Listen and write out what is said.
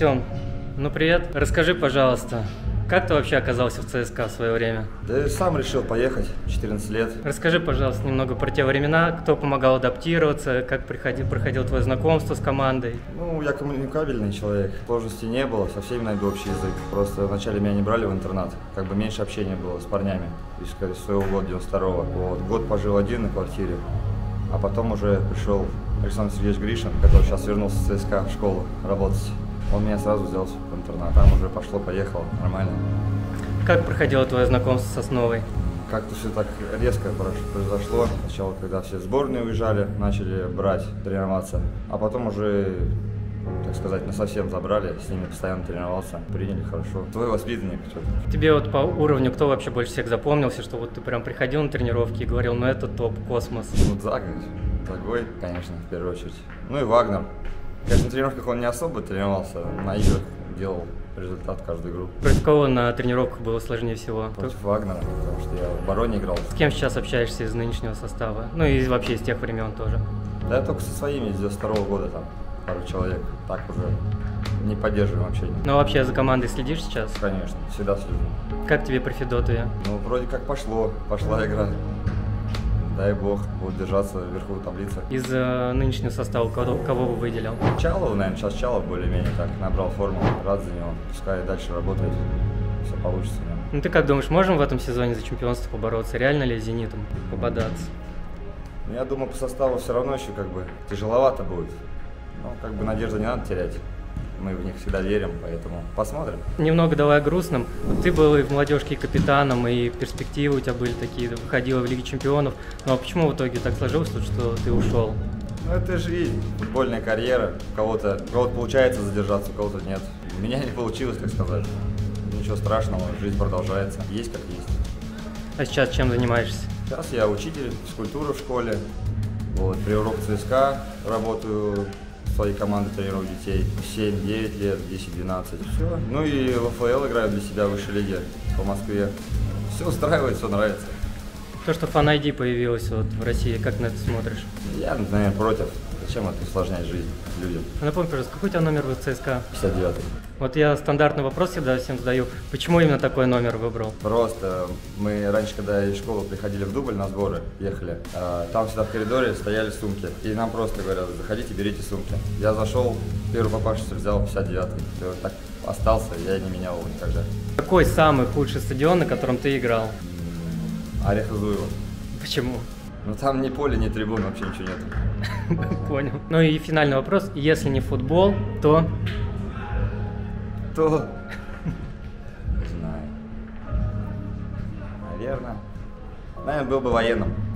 Тем, ну привет. Расскажи, пожалуйста, как ты вообще оказался в ЦСКА в свое время? Да сам решил поехать, 14 лет. Расскажи, пожалуйста, немного про те времена, кто помогал адаптироваться, как приходил, проходил твое знакомство с командой. Ну, я коммуникабельный человек, сложности не было, со всеми найду общий язык. Просто вначале меня не брали в интернат, как бы меньше общения было с парнями из своего года, 92-го. Вот, год пожил один на квартире, а потом уже пришел Александр Сергеевич Гришин, который сейчас вернулся в ЦСКА в школу работать. Он меня сразу взял в интернат. Там уже пошло-поехало, нормально. Как проходило твое знакомство с Основой? Как-то все так резко произошло. Сначала, когда все сборные уезжали, начали брать, тренироваться. А потом уже, так сказать, на совсем забрали, с ними постоянно тренировался. Приняли хорошо. Твой воспитанник. Что-то. Тебе вот по уровню кто вообще больше всех запомнился, что вот ты прям приходил на тренировки и говорил, ну это топ, космос? Ну, Загой. Загой, конечно, в первую очередь. Ну и Вагнер. Конечно, на тренировках он не особо тренировался, на играх делал результат каждую игру. Против кого на тренировках было сложнее всего? Против Вагнера, потому что я в обороне играл. С кем сейчас общаешься из нынешнего состава? Ну и вообще из тех времен тоже? Да я только со своими, с второго года там, пару человек. Так уже не поддерживаем общение. Ну вообще за командой следишь сейчас? Конечно, всегда слежу. Как тебе про Федотове? Ну вроде как пошло, пошла игра дай бог, будет держаться вверху таблицы. Из э, нынешнего состава кого, кого бы выделил? Чалов, наверное, сейчас Чалов более-менее так набрал форму, рад за него, пускай дальше работает, все получится него. Ну ты как думаешь, можем в этом сезоне за чемпионство побороться? Реально ли Зенитом попадаться? Ну, я думаю, по составу все равно еще как бы тяжеловато будет. Но как бы надежды не надо терять мы в них всегда верим, поэтому посмотрим. Немного давай о грустном. Вот ты был и в молодежке капитаном, и перспективы у тебя были такие, выходила в Лиге Чемпионов. Ну а почему в итоге так сложилось, что ты ушел? Ну это жизнь, футбольная карьера. У кого-то кого получается задержаться, у кого-то нет. У меня не получилось, так сказать. Ничего страшного, жизнь продолжается. Есть как есть. А сейчас чем занимаешься? Сейчас я учитель физкультуры в школе. Вот, при урок ЦСКА работаю своей команды тренирую детей 7-9 лет, 10-12. Все. Ну и в ФЛ играю для себя в высшей лиге по Москве. Все устраивает, все нравится. То, что Fan ID появилось вот в России, как на это смотришь? Я, наверное, против. Зачем это усложнять жизнь людям? А напомни, пожалуйста, какой у тебя номер в ЦСКА? 59 Вот я стандартный вопрос всегда всем задаю. Почему именно такой номер выбрал? Просто мы раньше, когда из школы приходили в Дубль на сборы, ехали, а, там всегда в коридоре стояли сумки. И нам просто говорят, заходите, берите сумки. Я зашел, первый попавшийся взял 59-й. Так остался, я не менял его никогда. Какой самый худший стадион, на котором ты играл? Ореха Зуева. Почему? Ну там ни поле, ни трибун, вообще ничего нет. Понял. Ну и финальный вопрос. Если не футбол, то... То... Не знаю. Наверное. Наверное, был бы военным.